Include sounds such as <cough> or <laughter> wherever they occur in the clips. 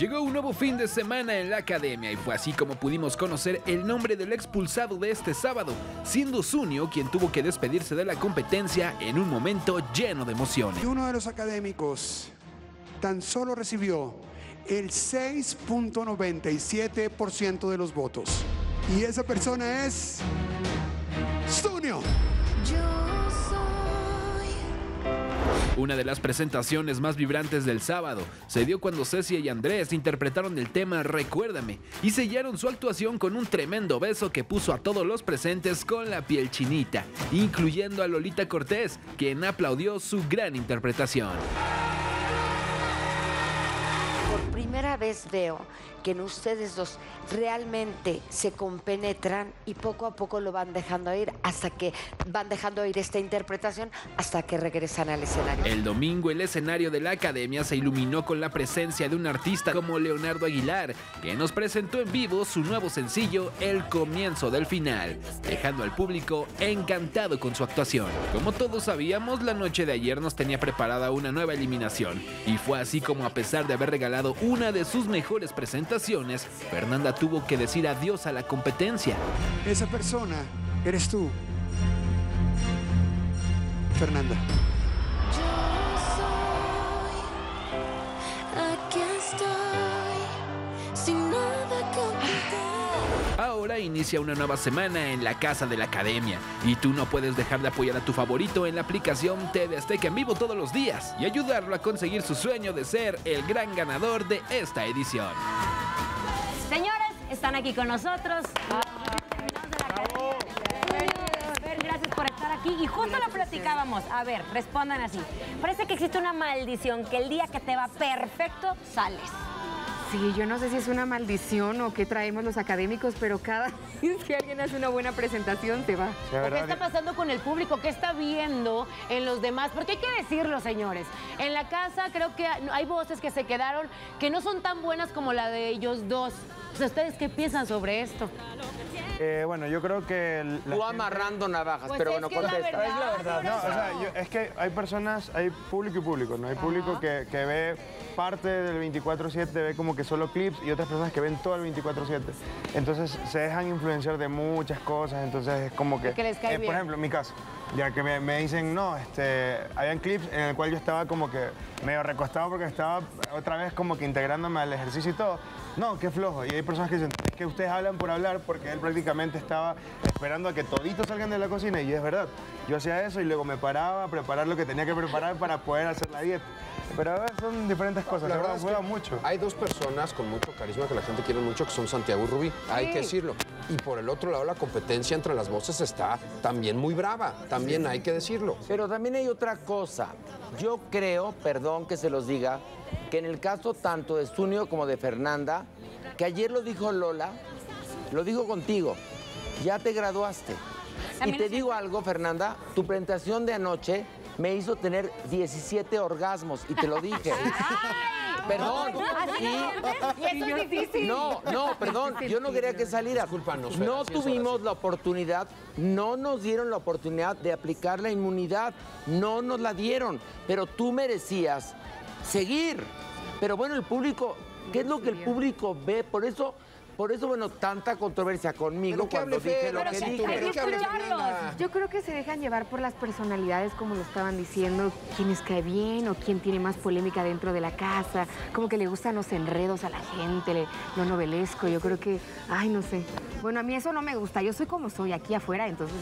Llegó un nuevo fin de semana en la academia y fue así como pudimos conocer el nombre del expulsado de este sábado, siendo Zunio quien tuvo que despedirse de la competencia en un momento lleno de emociones. Y uno de los académicos tan solo recibió el 6.97% de los votos. Y esa persona es Zunio. Una de las presentaciones más vibrantes del sábado se dio cuando Cecia y Andrés interpretaron el tema Recuérdame y sellaron su actuación con un tremendo beso que puso a todos los presentes con la piel chinita, incluyendo a Lolita Cortés, quien aplaudió su gran interpretación. Por primera vez veo que en ustedes dos realmente se compenetran y poco a poco lo van dejando ir hasta que van dejando ir esta interpretación hasta que regresan al escenario. El domingo el escenario de la academia se iluminó con la presencia de un artista como Leonardo Aguilar, que nos presentó en vivo su nuevo sencillo El comienzo del final, dejando al público encantado con su actuación. Como todos sabíamos, la noche de ayer nos tenía preparada una nueva eliminación, y fue así como a pesar de haber regalado una de sus mejores presentaciones, Fernanda tuvo que decir adiós a la competencia. Esa persona eres tú. Fernanda. Ahora inicia una nueva semana en la casa de la academia y tú no puedes dejar de apoyar a tu favorito en la aplicación TV Azteca en vivo todos los días y ayudarlo a conseguir su sueño de ser el gran ganador de esta edición. Están aquí con nosotros. Gracias por estar aquí. Y justo lo platicábamos. A ver, respondan así. Parece que existe una maldición que el día que te va perfecto, sales. Sí, yo no sé si es una maldición o qué traemos los académicos, pero cada <laughs> vez que alguien hace una buena presentación te va. ¿O ¿Qué está pasando con el público? ¿Qué está viendo en los demás? Porque hay que decirlo, señores. En la casa creo que hay voces que se quedaron que no son tan buenas como la de ellos dos. ¿Ustedes qué piensan sobre esto? Eh, bueno, yo creo que... el- la Tú gente- amarrando navajas, Pues pero bueno, que es la contesta. verdad, Es la verdad. No, o sea, yo- es que hay personas, hay público y público, ¿no? Hay público que, que ve parte del 24-7, ve como que solo clips y otras personas que ven todo el 24-7. Entonces se dejan influenciar de muchas cosas, entonces es como que... Que les cae eh, bien. Por ejemplo, en mi caso, ya que me, me dicen, no, este, habían clips en el cual yo estaba como que medio recostado porque estaba otra vez como que integrándome al ejercicio y todo. No, qué flojo. Y hay personas que dicen, que ustedes hablan por hablar porque él prácticamente estaba esperando a que toditos salgan de la cocina y es verdad. Yo hacía eso y luego me paraba a preparar lo que tenía que preparar para poder hacer la dieta. Pero a ver, son diferentes cosas, La verdad juegan es que mucho. Hay dos personas con mucho carisma que la gente quiere mucho, que son Santiago y Rubí. Hay que decirlo. Y por el otro lado, la competencia entre las voces está también muy brava. También hay que decirlo. Pero también hay otra cosa. Yo creo, perdón que se los diga, que en el caso tanto de Zunio como de Fernanda, que ayer lo dijo Lola, lo dijo contigo, ya te graduaste. Y te digo algo, Fernanda, tu presentación de anoche me hizo tener 17 orgasmos y te lo dije. <laughs> Perdón. ¿Así Y- lo sientes? Y eso es difícil. no, no, perdón, yo no quería que saliera. Discúlpanos, Fer, No tuvimos la oportunidad, no nos dieron la oportunidad de aplicar la inmunidad, no nos la dieron, pero tú merecías seguir. Pero bueno, el público, ¿qué es lo que el público ve? Por eso, por eso, bueno, tanta controversia conmigo cuando dije lo que sí dije. Hay que. Yo creo que se dejan llevar por las personalidades, como lo estaban diciendo, quién les cae bien o quién tiene más polémica dentro de la casa, como que le gustan los enredos a la gente, le- lo novelesco. Yo creo que, ay, no sé. Bueno, a mí eso no me gusta. Yo soy como soy aquí afuera, entonces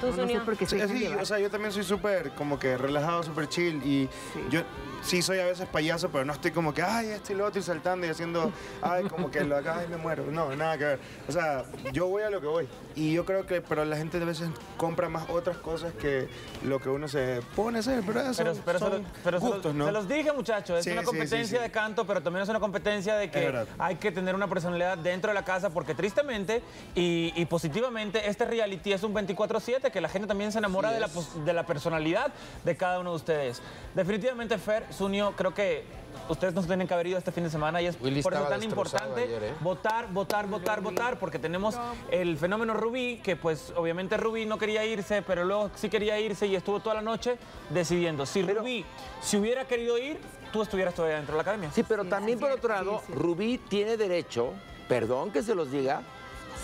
Tú, no, no sé por qué se Sí, sí, o sea, yo también soy súper como que relajado, súper chill y yo sí soy a veces payaso, pero no estoy como que, ay, esto y lo otro y saltando y haciendo, ay, como que lo haga, ay, me muero. No, nada que ver. O sea, yo voy a lo que voy. Y yo creo que, pero la gente a veces compra más otras cosas que lo que uno se pone a hacer, pero eso Pero, pero se, son lo- pero se gustos, los, ¿no? se los dije, muchachos, es Sí, una competencia sí, sí. de canto, pero también es una competencia de que hay que tener una personalidad dentro de la casa, porque tristemente y, y positivamente este reality es un 24-7, que la gente también se enamora de la, de la personalidad de cada uno de ustedes. Definitivamente, Fer, Sunio, creo que ustedes no se tienen que haber ido este fin de semana y es Willy por eso tan importante ayer, ¿eh? votar, votar, votar, votar, porque tenemos el fenómeno Rubí, que pues obviamente Rubí no quería irse, pero luego sí quería irse y estuvo toda la noche decidiendo. Si Rubí, si hubiera querido ir, tú estuvieras todavía dentro de la academia. Sí, pero también por otro lado, Rubí tiene derecho, perdón que se los diga,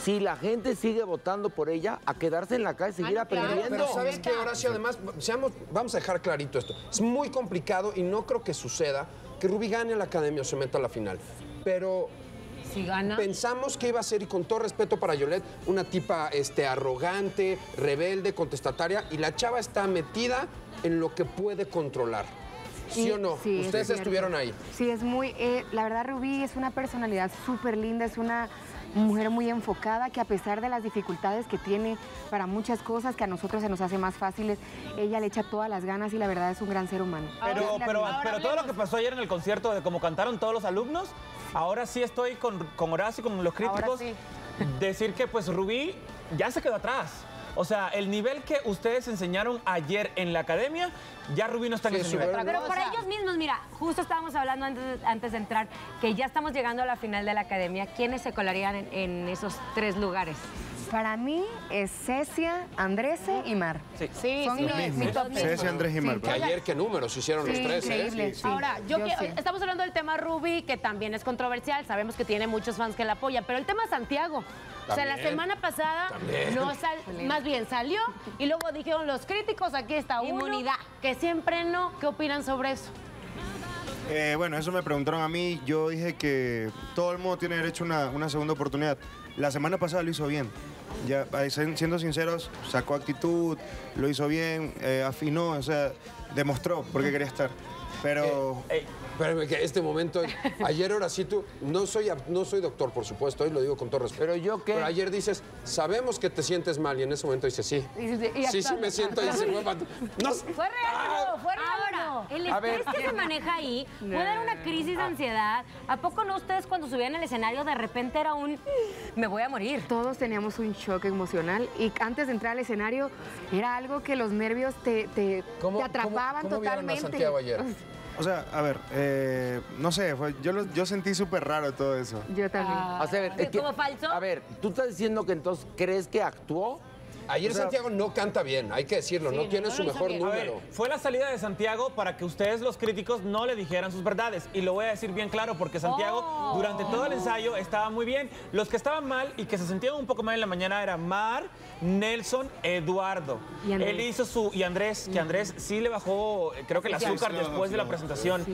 si la gente sigue votando por ella, a quedarse en la calle y seguir Pero, aprendiendo. pero ¿sabes qué, Horacio? Además, seamos, vamos a dejar clarito esto. Es muy complicado y no creo que suceda que Rubí gane a la academia o se meta a la final. Pero Si gana. pensamos que iba a ser, y con todo respeto para Yolette, una tipa este, arrogante, rebelde, contestataria, y la chava está metida en lo que puede controlar. ¿Sí o no? sí, Ustedes estuvieron ahí. Sí, es muy, eh, la verdad Rubí es una personalidad súper linda, es una mujer muy enfocada que a pesar de las dificultades que tiene para muchas cosas que a nosotros se nos hace más fáciles, ella le echa todas las ganas y la verdad es un gran ser humano. Pero, pero, pero todo lo que pasó ayer en el concierto de cómo cantaron todos los alumnos, ahora sí estoy con, con Horacio, con los críticos, sí. decir que pues Rubí ya se quedó atrás. O sea, el nivel que ustedes enseñaron ayer en la academia, ya Rubí no está en Sí, ese su- nivel. Pero para ellos mismos, mira, justo estábamos hablando antes, antes de entrar que ya estamos llegando a la final de la academia. ¿Quiénes se colarían en, en esos tres lugares? Para mí es Cecia, Andrese y Mar. Sí, Son sí. mi- mi top Sí, ese Andrés y Mar. Que ayer qué números hicieron Sí, los tres, ¿eh? increíble. sí. Ahora, yo, Yo quiero- sí. estamos hablando del tema Ruby, que también es controversial, sabemos que tiene muchos fans que la apoyan, pero el tema Santiago. O sea, la semana pasada También. no sal- más bien salió y luego dijeron los críticos, aquí está uno, Inmunidad. que siempre no. ¿Qué opinan sobre eso? Eh, bueno, eso me preguntaron a mí. Yo dije que todo el mundo tiene derecho a una, una segunda oportunidad. La semana pasada lo hizo bien. Ya, siendo sinceros, sacó actitud, lo hizo bien, eh, afinó, o sea, demostró por qué quería estar. Pero Ey, Espérame, que este momento, ayer ahora sí tú, no soy, no soy doctor, por supuesto, y lo digo con todo respeto. Pero yo qué? Pero ayer dices, sabemos que te sientes mal, y en ese momento dices, sí. Y- y- y sí, sí me siento, y dice, "Hueva, no, Fue real, fue real. El A ver. estrés que se maneja ahí puede dar una crisis de ansiedad. ¿A poco no ustedes cuando subían al escenario de repente era un me voy a morir? Todos teníamos un shock emocional y antes de entrar al escenario era algo que los nervios te, te, te atrapaban cómo a totalmente. Santiago ayer? O sea, a ver, eh, no sé, fue- yo, lo- yo sentí súper raro todo eso. Yo también. O sea, a ver, ¿Sí, es que- como falso? A ver, tú estás diciendo que entonces crees que actuó. Ayer O sea- Santiago no canta bien, hay que decirlo, no tiene no su mejor bien. A ver, número. fue la salida de Santiago para que ustedes los críticos no le dijeran sus verdades. Y lo voy a decir bien claro porque Santiago Oh. durante todo el ensayo estaba muy bien. Los que estaban mal y que se sentían un poco mal en la mañana eran Mar, Nelson, Eduardo. Y Andrés. Él hizo su... Y Andrés, que Andrés sí le bajó, eh, creo que el azúcar después de la presentación.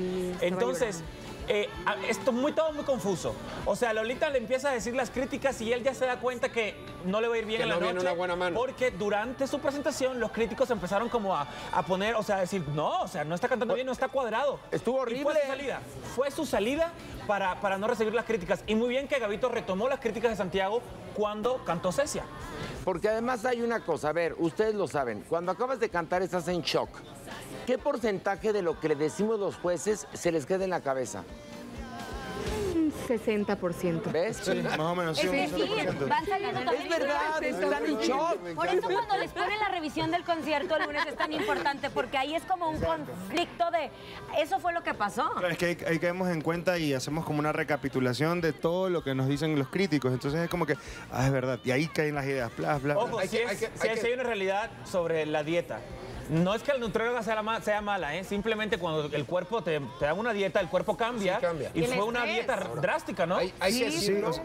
Entonces... eh, esto muy todo muy confuso. O sea, Lolita le empieza a decir las críticas y él ya se da cuenta que no le va a ir bien Que en la no noche. una buena mano. Porque durante su presentación los críticos empezaron como a, a poner, o sea, a decir, no, o sea, no está cantando bien, no está cuadrado. Estuvo Y fue horrible. su salida. Fue su salida para, para no recibir las críticas. Y muy bien que Gavito retomó las críticas de Santiago cuando cantó Cecia. Porque además hay una cosa, a ver, ustedes lo saben, cuando acabas de cantar estás en shock. ¿Qué porcentaje de lo que le decimos los jueces se les queda en la cabeza? Un 60%. ¿Ves? Sí, más o menos, sí, Es decir, 60%. van saliendo también. Es verdad, están en shock. Por eso cuando les ponen la revisión del concierto el lunes es tan importante, porque ahí es como un conflicto de eso fue lo que pasó. Claro, es que ahí, ahí caemos en cuenta y hacemos como una recapitulación de todo lo que nos dicen los críticos. Entonces es como que, ah, es verdad. Y ahí caen las ideas, bla, bla, bla. Ojo, Hay si, que- es- hay que- si hay es- que- hay una realidad sobre la dieta. No es que la nutrióloga sea, la ma- sea mala, ¿eh? simplemente cuando el cuerpo te, te da una dieta, el cuerpo cambia. Sí, cambia. Y fue una dieta drástica, ¿no? Hay, hay que Sí, decirlo, sí,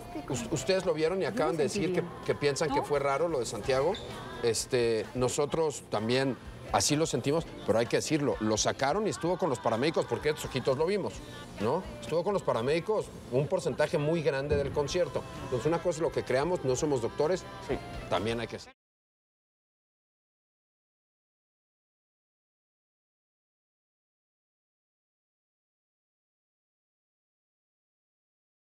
ustedes lo vieron y acaban de decir que, que piensan que fue raro lo de Santiago. Este, nosotros también así lo sentimos, pero hay que decirlo, lo sacaron y estuvo con los paramédicos, porque estos ojitos lo vimos, ¿no? Estuvo con los paramédicos un porcentaje muy grande del concierto. Entonces una cosa es lo que creamos, no somos doctores, sí, también hay que